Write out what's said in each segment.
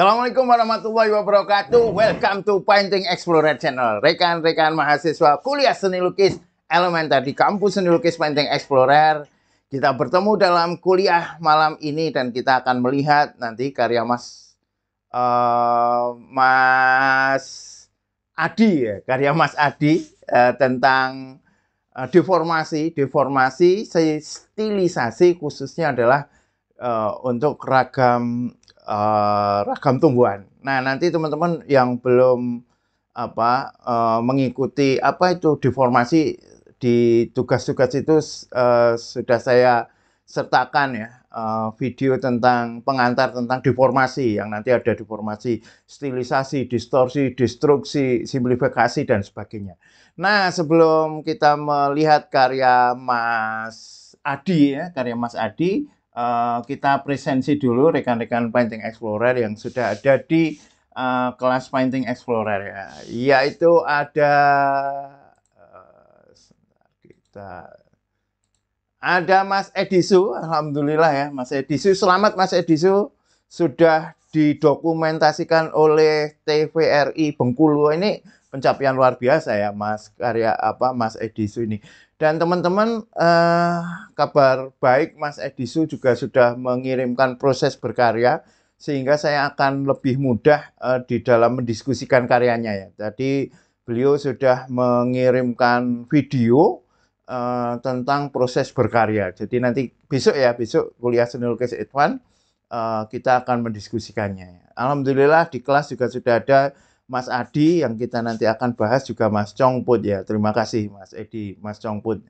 Assalamualaikum warahmatullahi wabarakatuh. Welcome to Painting Explorer Channel. Rekan-rekan mahasiswa kuliah seni lukis elementer di kampus seni lukis Painting Explorer. Kita bertemu dalam kuliah malam ini dan kita akan melihat nanti karya Mas uh, Mas Adi ya, karya Mas Adi uh, tentang uh, deformasi, deformasi, stilisasi khususnya adalah uh, untuk ragam uh, ragam tumbuhan. Nah, nanti teman-teman yang belum apa uh, mengikuti apa itu deformasi di tugas-tugas itu uh, sudah saya sertakan ya uh, video tentang pengantar tentang deformasi yang nanti ada deformasi, stilisasi, distorsi, destruksi, simplifikasi dan sebagainya. Nah, sebelum kita melihat karya Mas Adi ya, karya Mas Adi uh, kita presensi dulu rekan-rekan Painting Explorer yang sudah ada di uh, kelas Painting Explorer ya. Yaitu ada uh, kita ada Mas Edisu, alhamdulillah ya Mas Edisu. Selamat Mas Edisu sudah didokumentasikan oleh TVRI Bengkulu ini pencapaian luar biasa ya Mas karya apa Mas Edisu ini. Dan teman-teman eh, kabar baik Mas Edisu juga sudah mengirimkan proses berkarya sehingga saya akan lebih mudah eh, di dalam mendiskusikan karyanya ya. Jadi beliau sudah mengirimkan video eh, tentang proses berkarya. Jadi nanti besok ya besok kuliah seni lukis Edwan eh, kita akan mendiskusikannya. Alhamdulillah di kelas juga sudah ada Mas Adi yang kita nanti akan bahas juga Mas Chongput ya. Terima kasih Mas Edi, Mas Chongput.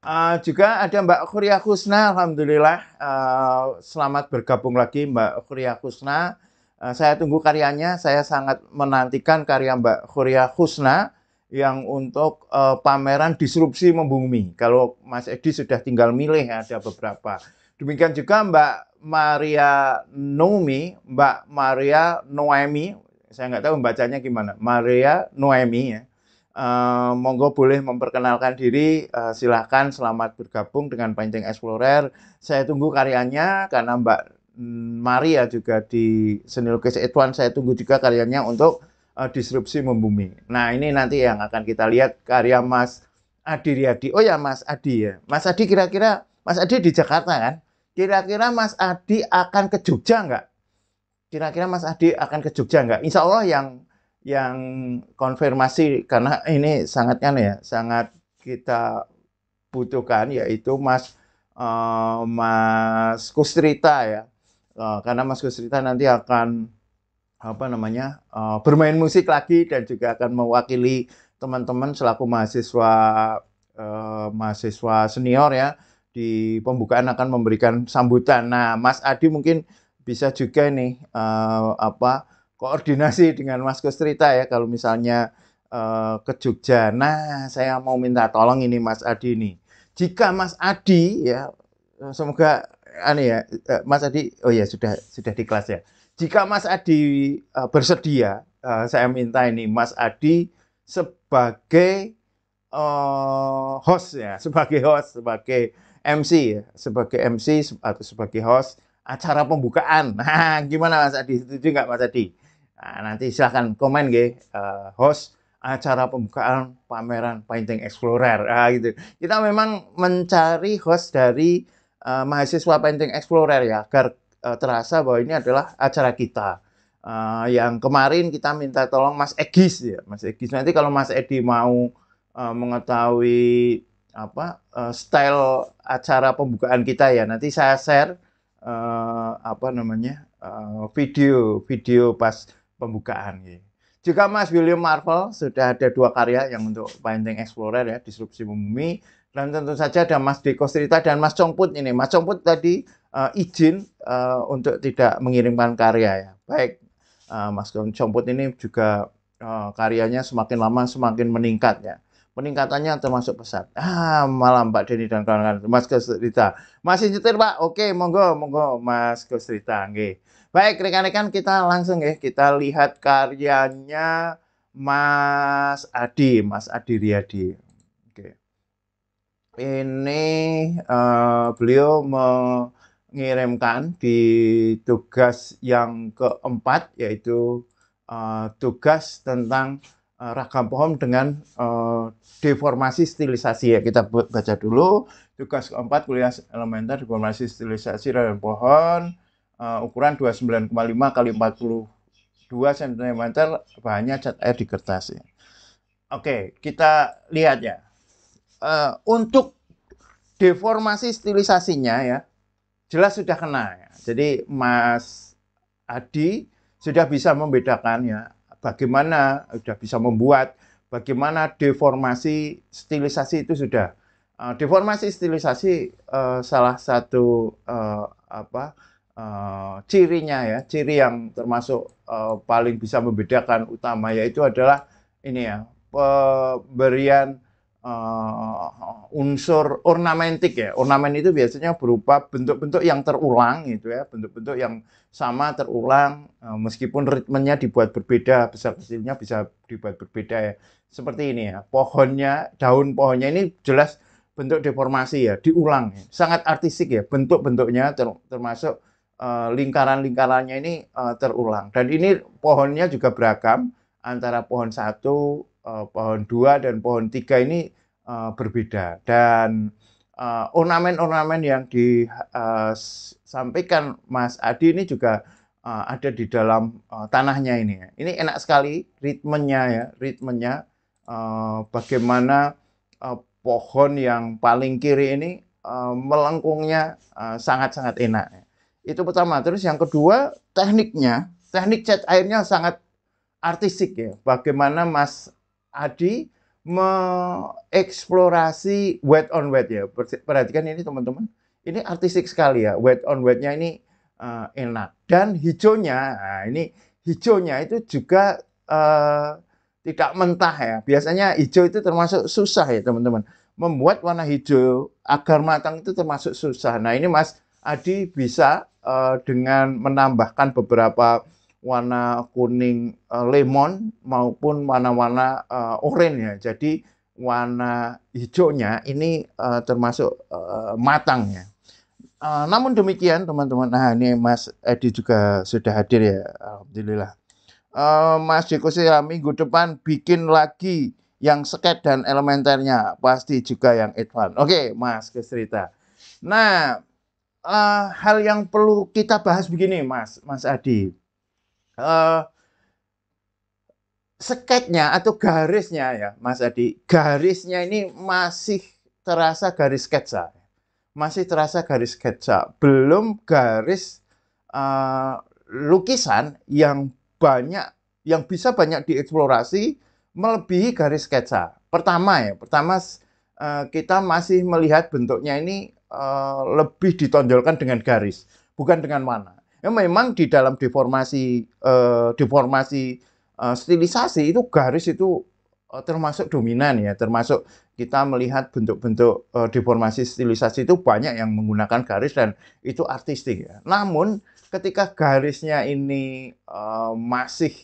Uh, juga ada Mbak Khuria Kusna, Alhamdulillah. Uh, selamat bergabung lagi Mbak Khuria Kusna. Uh, saya tunggu karyanya, saya sangat menantikan karya Mbak Khuria Kusna yang untuk uh, pameran disrupsi membumi. Kalau Mas Edi sudah tinggal milih ada beberapa. Demikian juga Mbak Maria Nomi, Mbak Maria Noemi, saya nggak tahu bacanya gimana. Maria Noemi ya. Uh, monggo boleh memperkenalkan diri, uh, silahkan selamat bergabung dengan Painting Explorer. Saya tunggu karyanya karena Mbak Maria juga di Seni Lukis Edwan, saya tunggu juga karyanya untuk uh, disrupsi membumi. Nah ini nanti yang akan kita lihat karya Mas Adi Riyadi. Oh ya Mas Adi ya. Mas Adi kira-kira, Mas Adi di Jakarta kan? Kira-kira Mas Adi akan ke Jogja nggak? Kira-kira Mas Adi akan ke Jogja nggak? Insya Allah yang yang konfirmasi karena ini sangat kan ya, sangat kita butuhkan yaitu Mas uh, Mas Kustrita ya, uh, karena Mas Kustrita nanti akan apa namanya uh, bermain musik lagi dan juga akan mewakili teman-teman selaku mahasiswa uh, mahasiswa senior ya di pembukaan akan memberikan sambutan. Nah, Mas Adi mungkin bisa juga nih uh, apa koordinasi dengan Mas Kustrita ya kalau misalnya uh, ke Jogja. Nah, saya mau minta tolong ini Mas Adi nih. Jika Mas Adi ya semoga aneh ya Mas Adi oh ya sudah sudah di kelas ya. Jika Mas Adi uh, bersedia uh, saya minta ini Mas Adi sebagai uh, host ya, sebagai host, sebagai MC ya, sebagai MC atau sebagai host acara pembukaan. Nah, gimana Mas Adi? Setuju nggak Mas Adi? Nah, nanti silahkan komen ge uh, host acara pembukaan pameran Painting Explorer. Nah, gitu. Kita memang mencari host dari uh, mahasiswa Painting Explorer ya, agar uh, terasa bahwa ini adalah acara kita. Uh, yang kemarin kita minta tolong Mas Egis ya, Mas Egis. Nanti kalau Mas Edi mau uh, mengetahui apa uh, style acara pembukaan kita ya, nanti saya share uh, apa namanya uh, video video pas pembukaan gitu. Juga Mas William Marvel sudah ada dua karya yang untuk Painting Explorer ya, Disrupsi Bumi dan tentu saja ada Mas Deko Strita dan Mas Congput ini. Mas Congput tadi uh, izin uh, untuk tidak mengirimkan karya ya. Baik, uh, Mas Congput ini juga uh, karyanya semakin lama semakin meningkat ya peningkatannya termasuk pesat. Ah, malam Pak Denny dan kawan-kawan. Mas Kustrita. Masih nyetir Pak? Oke, monggo, monggo Mas Kustrita. Oke. Baik, rekan-rekan kita langsung ya, kita lihat karyanya Mas Adi, Mas Adi Riyadi. Oke. Ini uh, beliau me, mengirimkan di tugas yang keempat yaitu uh, tugas tentang ragam pohon dengan uh, deformasi stilisasi ya kita baca dulu tugas keempat kuliah elementer deformasi stilisasi ragam pohon uh, ukuran 29,5 kali 42 cm bahannya cat air di kertas ya. Oke, kita lihat ya. Untuk deformasi stilisasinya ya, jelas sudah kena ya. Jadi Mas Adi sudah bisa membedakan ya bagaimana sudah bisa membuat bagaimana deformasi stilisasi itu sudah. Uh, deformasi stilisasi uh, salah satu uh, apa uh, cirinya ya ciri yang termasuk paling bisa membedakan utama yaitu adalah ini ya pemberian uh, unsur ornamentik ya. Ornamen itu biasanya berupa bentuk-bentuk yang terulang gitu ya, bentuk-bentuk yang sama terulang uh, meskipun ritmenya dibuat berbeda, besar kecilnya bisa dibuat berbeda ya. Seperti ini ya. Pohonnya, daun pohonnya ini jelas bentuk deformasi ya, diulang ya. Sangat artistik ya, bentuk-bentuknya ter termasuk uh, lingkaran-lingkarannya ini uh, terulang. Dan ini pohonnya juga beragam antara pohon satu uh, pohon dua dan pohon tiga ini uh, berbeda dan uh, ornamen-ornamen yang disampaikan uh, Mas Adi ini juga uh, ada di dalam uh, tanahnya ini. Ini enak sekali ritmenya ya, ritmenya uh, bagaimana uh, pohon yang paling kiri ini uh, melengkungnya sangat-sangat uh, enak. Itu pertama. Terus yang kedua tekniknya, teknik cat airnya sangat artistik ya. Bagaimana Mas Adi mengeksplorasi wet on wet ya. Perhatikan ini teman-teman. Ini artistik sekali ya. Wet on wetnya ini uh, enak. Dan hijaunya, nah ini hijaunya itu juga uh, tidak mentah ya. Biasanya hijau itu termasuk susah ya teman-teman. Membuat warna hijau agar matang itu termasuk susah. Nah ini Mas Adi bisa uh, dengan menambahkan beberapa warna kuning uh, lemon maupun warna-warna uh, oranye ya. Jadi warna hijaunya ini uh, termasuk uh, matangnya. Uh, namun demikian teman-teman, nah ini Mas Edi juga sudah hadir ya, alhamdulillah. Uh, Mas Jeko saya minggu depan bikin lagi yang sket dan elementernya, pasti juga yang advance. Oke, okay, Mas Kesrita. Nah, uh, hal yang perlu kita bahas begini, Mas, Mas Adi uh, atau garisnya ya Mas Adi, garisnya ini masih terasa garis sketsa. Masih terasa garis sketsa, belum garis uh, lukisan yang banyak yang bisa banyak dieksplorasi melebihi garis sketsa. Pertama ya, pertama uh, kita masih melihat bentuknya ini uh, lebih ditonjolkan dengan garis, bukan dengan mana ya memang di dalam deformasi uh, deformasi uh, stilisasi itu garis itu uh, termasuk dominan ya. Termasuk kita melihat bentuk-bentuk uh, deformasi stilisasi itu banyak yang menggunakan garis dan itu artistik ya. Namun ketika garisnya ini uh, masih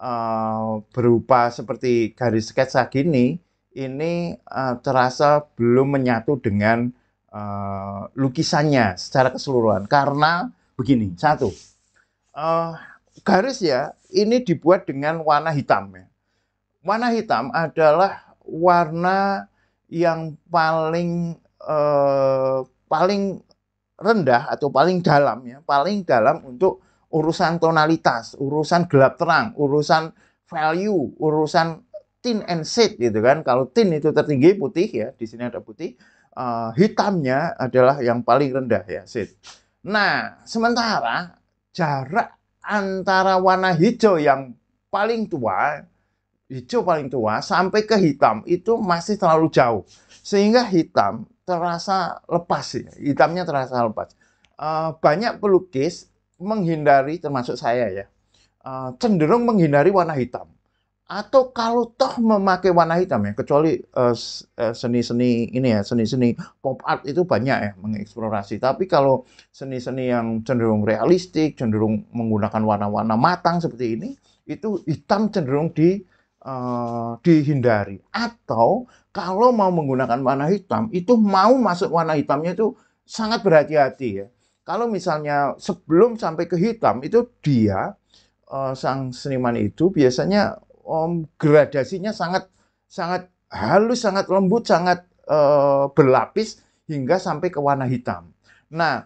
uh, berupa seperti garis sketsa gini ini uh, terasa belum menyatu dengan uh, lukisannya secara keseluruhan. Karena begini. Satu, uh, garis ya ini dibuat dengan warna hitam ya. Warna hitam adalah warna yang paling uh, paling rendah atau paling dalam ya, paling dalam untuk urusan tonalitas, urusan gelap terang, urusan value, urusan tin and shade gitu kan. Kalau tin itu tertinggi putih ya, di sini ada putih. Uh, hitamnya adalah yang paling rendah ya, shade. Nah, sementara jarak antara warna hijau yang paling tua, hijau paling tua, sampai ke hitam itu masih terlalu jauh. Sehingga hitam terasa lepas, ya. hitamnya terasa lepas. Uh, banyak pelukis menghindari, termasuk saya ya, uh, cenderung menghindari warna hitam atau kalau toh memakai warna hitam ya kecuali eh, eh, seni-seni uh, ini ya seni-seni pop art itu banyak ya mengeksplorasi. Tapi kalau seni-seni yang cenderung realistik cenderung menggunakan warna-warna matang seperti ini itu hitam cenderung di uh, dihindari. Atau kalau mau menggunakan warna hitam itu mau masuk warna hitamnya itu sangat berhati-hati ya. Kalau misalnya sebelum sampai ke hitam itu dia sang seniman itu biasanya um, gradasinya sangat sangat halus, sangat lembut, sangat uh, berlapis hingga sampai ke warna hitam. Nah,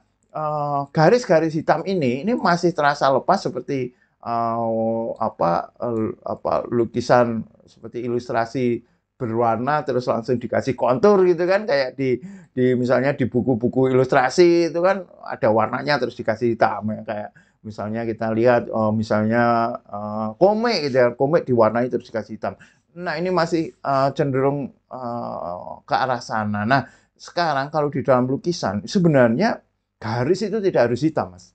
garis-garis uh, hitam ini ini masih terasa lepas seperti uh, apa uh, apa lukisan seperti ilustrasi berwarna terus langsung dikasih kontur gitu kan kayak di di misalnya di buku-buku ilustrasi itu kan ada warnanya terus dikasih hitam ya kayak misalnya kita lihat oh, misalnya uh, komik gitu ya komik diwarnai terus dikasih hitam nah ini masih uh, cenderung uh, ke arah sana nah sekarang kalau di dalam lukisan sebenarnya garis itu tidak harus hitam mas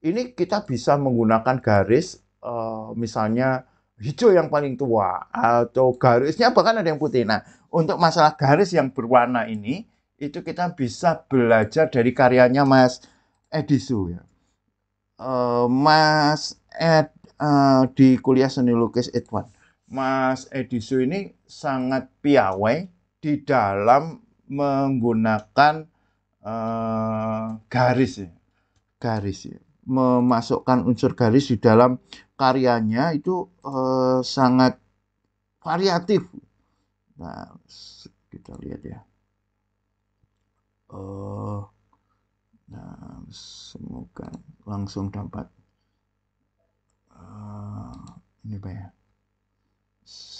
ini kita bisa menggunakan garis uh, misalnya hijau yang paling tua atau garisnya bahkan ada yang putih. Nah, untuk masalah garis yang berwarna ini itu kita bisa belajar dari karyanya Mas Edisu ya. Uh, Mas Ed uh, di kuliah seni lukis Edwan. Mas Edisu ini sangat piawai di dalam menggunakan uh, garis ya. Garis ya memasukkan unsur garis di dalam karyanya itu eh, sangat variatif. Nah, kita lihat ya. Uh, nah, semoga langsung dapat uh, ini pak ya.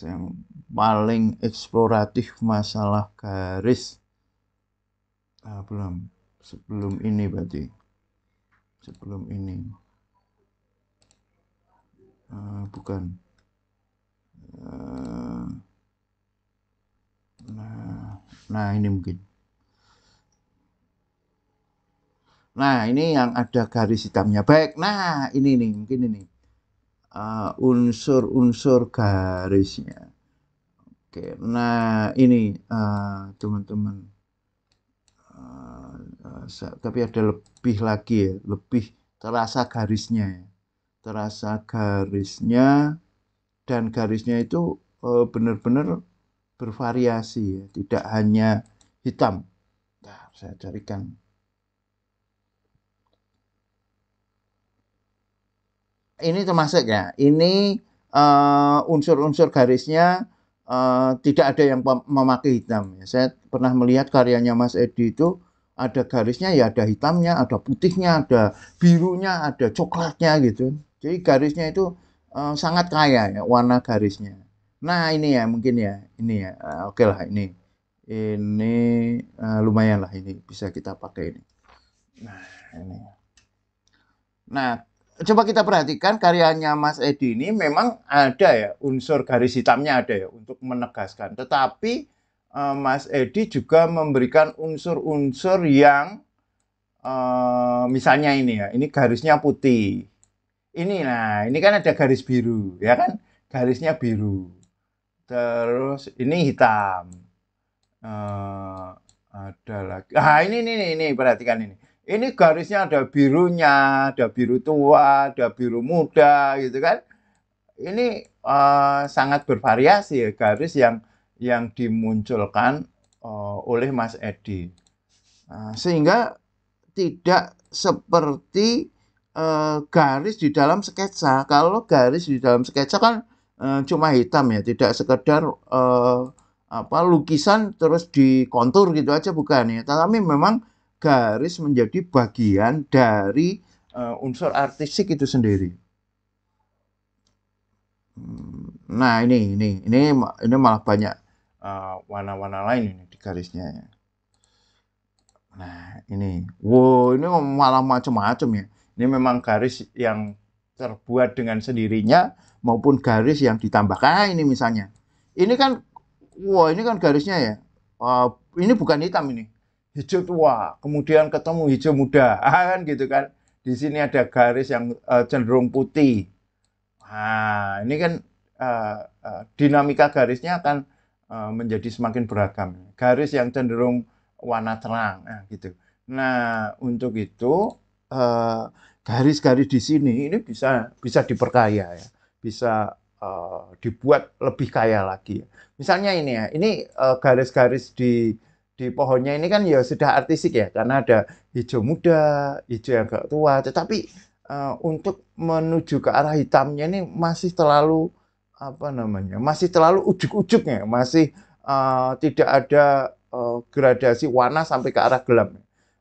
Yang paling eksploratif masalah garis. Uh, belum sebelum ini berarti sebelum ini uh, bukan uh, nah nah ini mungkin nah ini yang ada garis hitamnya baik nah ini nih mungkin ini uh, unsur-unsur garisnya oke nah ini teman-teman uh, tapi ada lebih lagi ya, lebih terasa garisnya ya. Terasa garisnya dan garisnya itu eh, benar-benar bervariasi ya, tidak hanya hitam. Nah, saya carikan. Ini termasuk ya. Ini eh, unsur-unsur uh, garisnya uh, tidak ada yang memakai hitam. Ya. Saya pernah melihat karyanya Mas Edi itu ada garisnya ya ada hitamnya, ada putihnya, ada birunya, ada coklatnya gitu. Jadi garisnya itu uh, sangat kaya ya warna garisnya. Nah ini ya mungkin ya ini ya uh, oke okay lah ini ini uh, lumayan lah ini bisa kita pakai ini. Nah ini. Nah coba kita perhatikan karyanya Mas Edi ini memang ada ya unsur garis hitamnya ada ya untuk menegaskan. Tetapi uh, Mas Edi juga memberikan unsur-unsur yang uh, misalnya ini ya, ini garisnya putih. Ini nah, ini kan ada garis biru, ya kan? Garisnya biru. Terus ini hitam. Uh, ada lagi. Ah, ini ini ini perhatikan ini. Ini garisnya ada birunya, ada biru tua, ada biru muda gitu kan. Ini uh, sangat bervariasi ya garis yang yang dimunculkan uh, oleh Mas Edi. Uh, sehingga tidak seperti uh, garis di dalam sketsa. Kalau garis di dalam sketsa kan uh, cuma hitam ya, tidak sekedar uh, apa lukisan terus dikontur gitu aja bukan ya. Tetapi memang garis menjadi bagian dari uh, unsur artistik itu sendiri. Hmm, nah ini ini ini ini malah banyak Eh, warna-warna uh, lain ini di garisnya ya. Nah, ini. Wow, ini malah macam-macam ya. Ini memang garis yang terbuat dengan sendirinya maupun garis yang ditambahkan. Nah, ini misalnya. Ini kan wah, ini kan garisnya ya. Uh, ini bukan hitam ini. Hijau tua, kemudian ketemu hijau muda. Ah, kan gitu kan. Di sini ada garis yang uh, cenderung putih. Nah, ini kan uh, uh, dinamika garisnya akan Eh, menjadi semakin beragam. Garis yang cenderung warna terang, nah, gitu. Nah, untuk itu garis-garis di sini ini bisa bisa diperkaya ya, bisa uh, dibuat lebih kaya lagi. Misalnya ini ya, ini garis-garis uh, di di di pohonnya ini kan ya sudah artistik ya karena ada hijau muda, hijau yang agak tua, tetapi uh, untuk menuju ke arah hitamnya ini masih terlalu apa namanya? masih terlalu ujuk-ujuknya, masih uh, tidak ada uh, gradasi warna sampai ke arah gelap.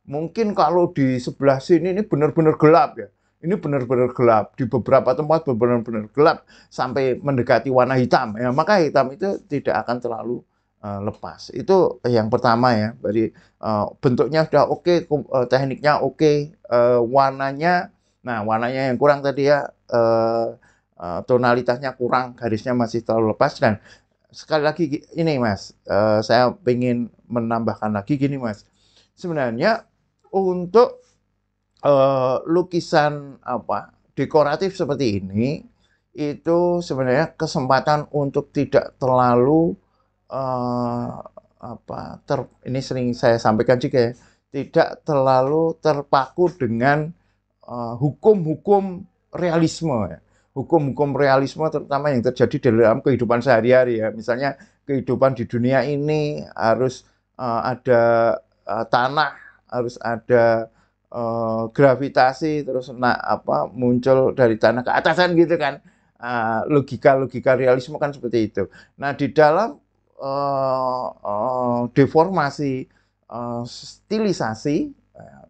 Mungkin kalau di sebelah sini ini benar-benar gelap ya. Ini benar-benar gelap. Di beberapa tempat benar-benar gelap sampai mendekati warna hitam. Ya, maka hitam itu tidak akan terlalu uh, lepas. Itu yang pertama ya. Jadi uh, bentuknya sudah oke, okay, uh, tekniknya oke, okay, uh, warnanya, nah warnanya yang kurang tadi ya, uh, uh, tonalitasnya kurang, garisnya masih terlalu lepas dan sekali lagi ini mas, uh, saya ingin menambahkan lagi gini mas. Sebenarnya untuk uh, lukisan apa dekoratif seperti ini itu sebenarnya kesempatan untuk tidak terlalu uh, apa ter ini sering saya sampaikan juga ya, tidak terlalu terpaku dengan eh, hukum-hukum uh, realisme ya. Hukum-hukum realisme terutama yang terjadi dalam kehidupan sehari-hari ya. Misalnya kehidupan di dunia ini harus uh, ada uh, tanah, harus ada uh, gravitasi terus nah apa muncul dari tanah ke atasan gitu kan. Logika-logika uh, realisme kan seperti itu. Nah, di dalam uh, deformasi, uh, stilisasi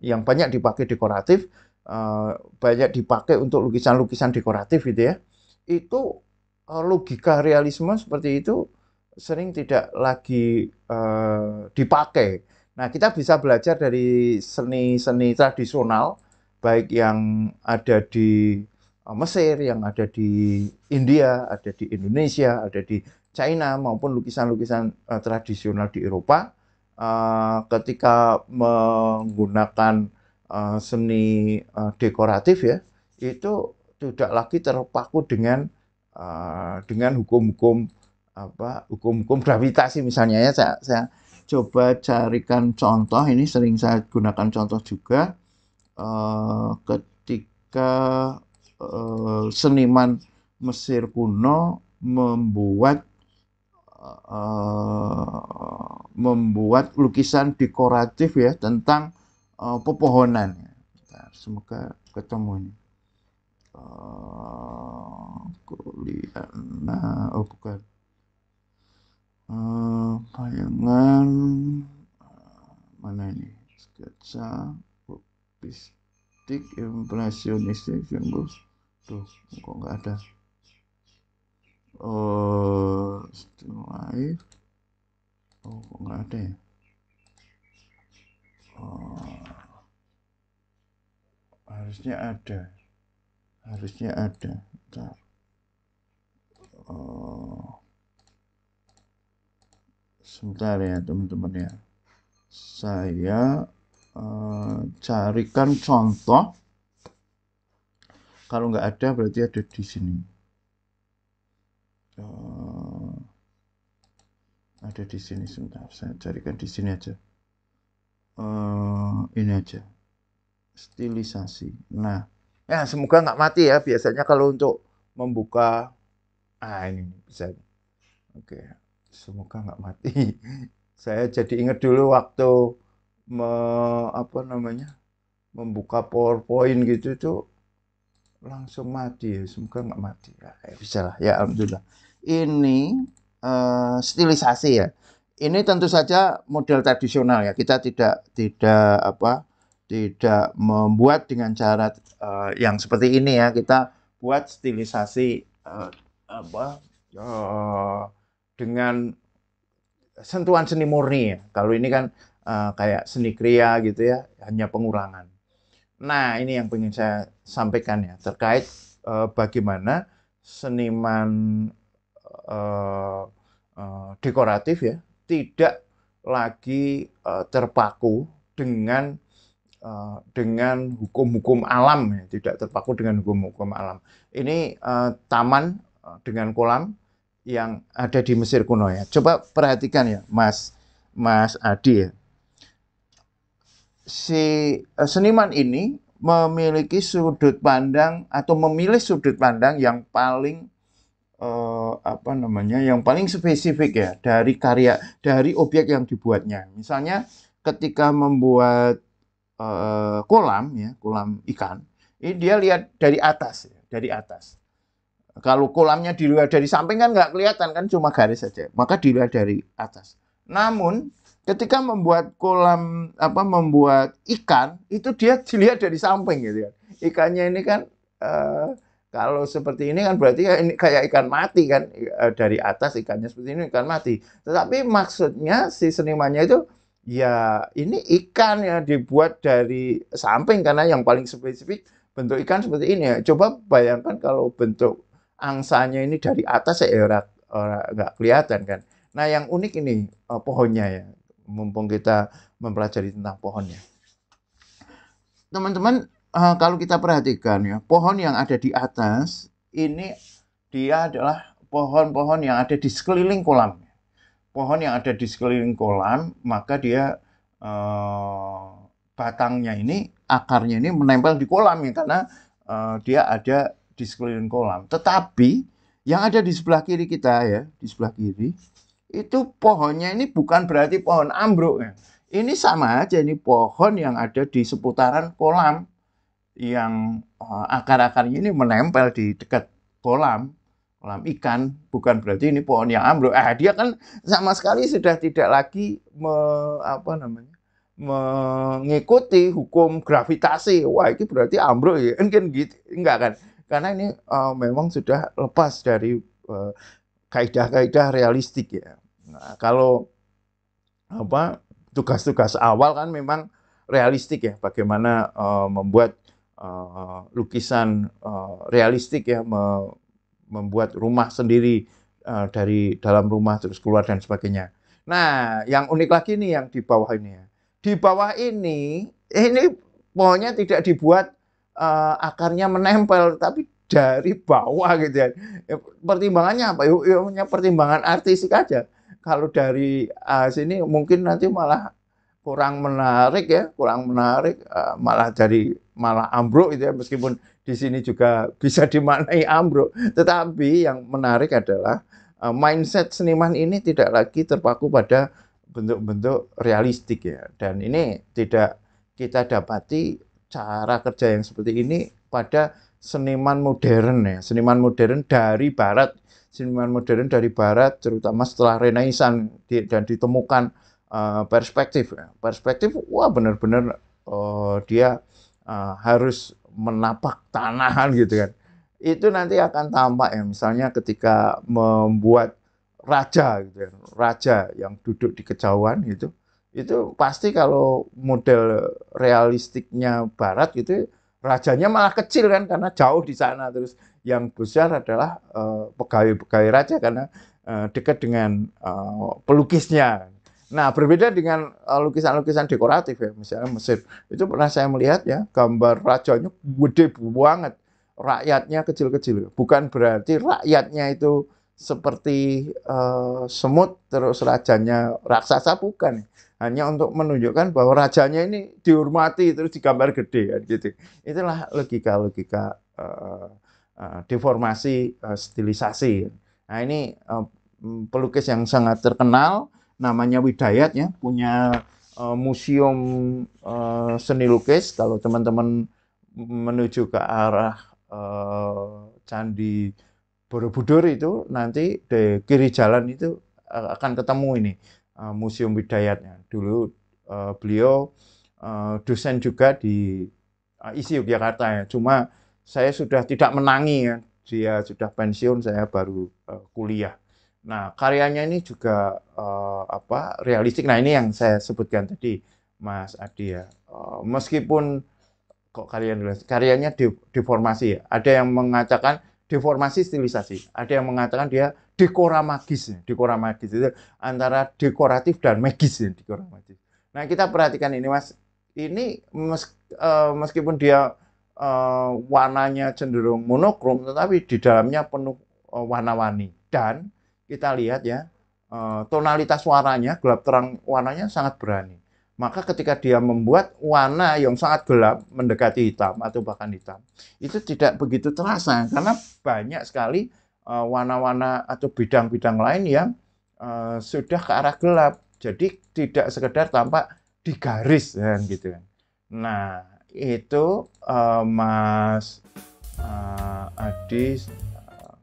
yang banyak dipakai dekoratif, uh, banyak dipakai untuk lukisan-lukisan dekoratif gitu ya. Itu uh, logika realisme seperti itu sering tidak lagi uh, dipakai. Nah, kita bisa belajar dari seni-seni tradisional, baik yang ada di Mesir, yang ada di India, ada di Indonesia, ada di China maupun lukisan-lukisan uh, tradisional di Eropa uh, ketika menggunakan uh, seni uh, dekoratif ya itu tidak lagi terpaku dengan uh, dengan hukum-hukum apa hukum-hukum gravitasi misalnya ya. Saya, saya coba carikan contoh ini sering saya gunakan contoh juga uh, ketika uh, seniman Mesir kuno membuat uh, membuat lukisan dekoratif ya tentang uh, pepohonan. Bentar, semoga ketemu ini. Uh, nah, oh bukan. Uh, bayangan mana ini? Sketsa kubistik impresionistik simbol. Tuh, kok nggak ada oh setelah oh kok nggak ada ya? Oh, harusnya ada. Harusnya ada. Bentar. oh. Sebentar ya teman-teman ya. Saya uh, carikan contoh. Kalau nggak ada berarti ada di sini uh, ada di sini sebentar saya carikan di sini aja. Uh, ini aja. Stilisasi. Nah ya semoga nggak mati ya. Biasanya kalau untuk membuka ah ini bisa. Oke semoga nggak mati. Saya jadi ingat dulu waktu me, apa namanya membuka PowerPoint gitu tuh langsung mati ya semoga nggak mati ya, bisa lah ya alhamdulillah ini uh, stilisasi ya. Ini tentu saja model tradisional ya. Kita tidak tidak apa tidak membuat dengan cara uh, yang seperti ini ya. Kita buat stilisasi uh, apa uh, dengan sentuhan seni murni ya. Kalau ini kan uh, kayak seni kriya gitu ya, hanya pengurangan. Nah, ini yang ingin saya sampaikan ya terkait uh, bagaimana seniman uh, uh, dekoratif ya, tidak lagi uh, terpaku dengan uh, dengan hukum-hukum alam ya, tidak terpaku dengan hukum-hukum alam. Ini uh, taman dengan kolam yang ada di Mesir kuno ya. Coba perhatikan ya, Mas Mas Adi ya. Si uh, seniman ini memiliki sudut pandang atau memilih sudut pandang yang paling uh, apa namanya yang paling spesifik ya dari karya dari objek yang dibuatnya. Misalnya ketika membuat uh, kolam ya kolam ikan, ini dia lihat dari atas ya, dari atas. Kalau kolamnya dilihat dari samping kan nggak kelihatan kan cuma garis saja, maka dilihat dari atas. Namun ketika membuat kolam apa membuat ikan itu dia dilihat dari samping gitu ya. Ikannya ini kan uh, kalau seperti ini kan berarti ya ini kayak ikan mati kan eh, dari atas ikannya seperti ini ikan mati. Tetapi maksudnya si senimannya itu ya ini ikan ya dibuat dari samping karena yang paling spesifik bentuk ikan seperti ini ya. Coba bayangkan kalau bentuk angsanya ini dari atas ya orang nggak kelihatan kan. Nah yang unik ini uh, pohonnya ya. Mumpung kita mempelajari tentang pohonnya. Teman-teman uh, kalau kita perhatikan ya, pohon yang ada di atas ini dia adalah pohon-pohon yang ada di sekeliling kolam. Pohon yang ada di sekeliling kolam, maka dia uh, batangnya ini, akarnya ini menempel di kolam ya, karena uh, dia ada di sekeliling kolam. Tetapi yang ada di sebelah kiri kita ya, di sebelah kiri, itu pohonnya ini bukan berarti pohon ambruk ya. Ini sama aja ini pohon yang ada di seputaran kolam yang uh, akar-akarnya ini menempel di dekat kolam kolam ikan. Bukan berarti ini pohon yang ambruk. Ah dia kan sama sekali sudah tidak lagi me, apa namanya mengikuti hukum gravitasi. Wah itu berarti ambruk ya. Kan gitu. Enggak kan? Karena ini uh, memang sudah lepas dari uh, kaidah-kaidah realistik ya nah, kalau apa tugas-tugas awal kan memang realistik ya bagaimana uh, membuat uh, lukisan uh, realistik ya me membuat rumah sendiri uh, dari dalam rumah terus keluar dan sebagainya. Nah, yang unik lagi nih yang di bawah ini ya. Di bawah ini ini pohonnya tidak dibuat uh, akarnya menempel tapi dari bawah gitu ya. Pertimbangannya apa? Yuk pertimbangan artistik aja. Kalau dari uh, sini mungkin nanti malah kurang menarik ya, kurang menarik, uh, malah jadi malah ambruk itu ya meskipun di sini juga bisa dimaknai ambruk. Tetapi yang menarik adalah uh, mindset seniman ini tidak lagi terpaku pada bentuk-bentuk realistik ya. Dan ini tidak kita dapati cara kerja yang seperti ini pada seniman modern ya, seniman modern dari barat, seniman modern dari barat terutama setelah Renaissance dan ditemukan uh, perspektif. Perspektif, wah benar-benar uh, dia uh, harus menapak tanahan gitu kan. Itu nanti akan tampak ya, misalnya ketika membuat raja gitu kan, raja yang duduk di kejauhan gitu, itu pasti kalau model realistiknya Barat gitu, rajanya malah kecil kan karena jauh di sana terus yang besar adalah pegawai-pegawai uh, raja karena uh, dekat dengan uh, pelukisnya Nah, berbeda dengan eh, lukisan-lukisan dekoratif ya, misalnya Mesir. Itu pernah saya melihat ya, gambar rajanya gede banget, rakyatnya kecil-kecil. Bukan berarti rakyatnya itu seperti uh, semut terus rajanya raksasa bukan. Hanya untuk menunjukkan bahwa rajanya ini dihormati terus digambar gede kan gitu. Itulah logika-logika uh, deformasi uh, stilisasi. Nah, ini uh, pelukis yang sangat terkenal namanya Widayat ya, punya museum seni lukis. Kalau teman-teman menuju ke arah Candi Borobudur itu nanti di kiri jalan itu akan ketemu ini Museum Widayatnya. Dulu beliau dosen juga di isi Yogyakarta ya. Cuma saya sudah tidak menangi ya. Dia sudah pensiun, saya baru uh, kuliah. Nah, karyanya ini juga uh, apa realistik. Nah, ini yang saya sebutkan tadi, Mas Adi ya. Uh, meskipun kok karyanya karyanya deformasi ya. Ada yang mengatakan deformasi stilisasi, ada yang mengatakan dia dekora magis. Ya. Dekora magis itu antara dekoratif dan magis ya, dekora magis. Nah, kita perhatikan ini Mas. Ini mes, uh, meskipun dia uh, warnanya cenderung monokrom, tetapi di dalamnya penuh uh, warna-warni dan kita lihat ya, eh, tonalitas warnanya, gelap terang warnanya sangat berani. Maka ketika dia membuat warna yang sangat gelap mendekati hitam atau bahkan hitam, itu tidak begitu terasa karena banyak sekali uh, warna-warna atau bidang-bidang lain yang uh, sudah ke arah gelap. Jadi tidak sekedar tampak di garis kan gitu kan. Nah, itu uh, Mas uh, Adi uh,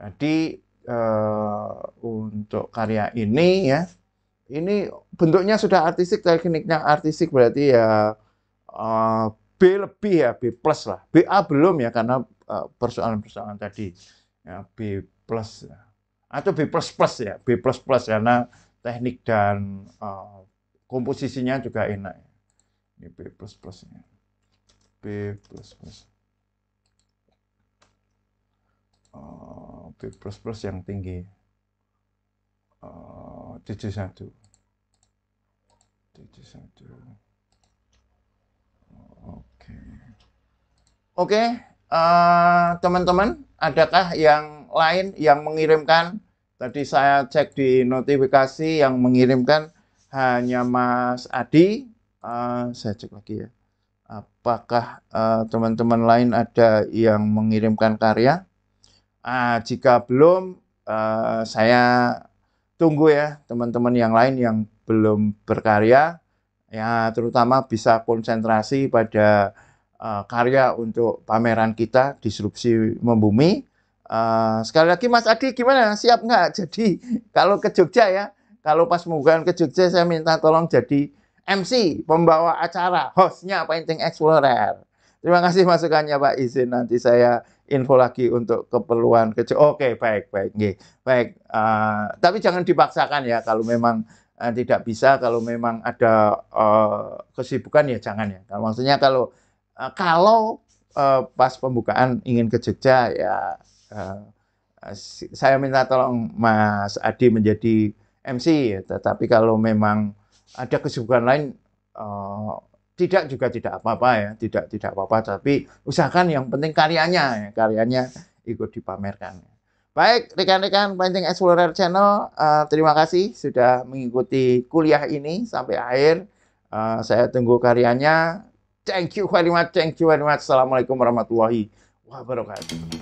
Adi uh, untuk karya ini ya. Ini bentuknya sudah artistik, tekniknya artistik berarti ya uh, B lebih ya, B plus lah. BA belum ya karena persoalan-persoalan uh, tadi. Ya, B plus atau B plus plus ya, B plus plus karena teknik dan uh, komposisinya juga enak. Ini. B plus plus. Uh, plus yang tinggi. Uh, 71. 71. Oke. Oke, uh, teman-teman, adakah yang lain yang mengirimkan? Tadi saya cek di notifikasi yang mengirimkan hanya Mas Adi. Uh, saya cek lagi ya. Apakah teman-teman uh, lain ada yang mengirimkan karya? Uh, jika belum, uh, saya tunggu ya teman-teman yang lain yang belum berkarya, ya terutama bisa konsentrasi pada uh, karya untuk pameran kita disrupsi membumi. Uh, sekali lagi Mas Adi gimana siap nggak? Jadi kalau ke Jogja ya, kalau pas pembukaan ke Jogja saya minta tolong jadi MC pembawa acara, hostnya Painting Explorer. Terima kasih masukannya Pak izin nanti saya info lagi untuk keperluan kecil. Oke, baik, baik, nggih. Baik, uh, tapi jangan dipaksakan ya kalau memang uh, tidak bisa, kalau memang ada uh, kesibukan ya jangan ya. Kalau maksudnya kalau uh, kalau uh, pas pembukaan ingin ke Jogja ya uh, saya minta tolong Mas Adi menjadi MC, ya. tetapi kalau memang ada kesibukan lain uh, tidak juga tidak apa-apa ya, tidak tidak apa-apa, tapi usahakan yang penting karyanya, ya, karyanya ikut dipamerkan. Baik, rekan-rekan Painting Explorer Channel, uh, terima kasih sudah mengikuti kuliah ini sampai akhir. Uh, saya tunggu karyanya. Thank you very much, thank you very much. Assalamualaikum warahmatullahi wabarakatuh.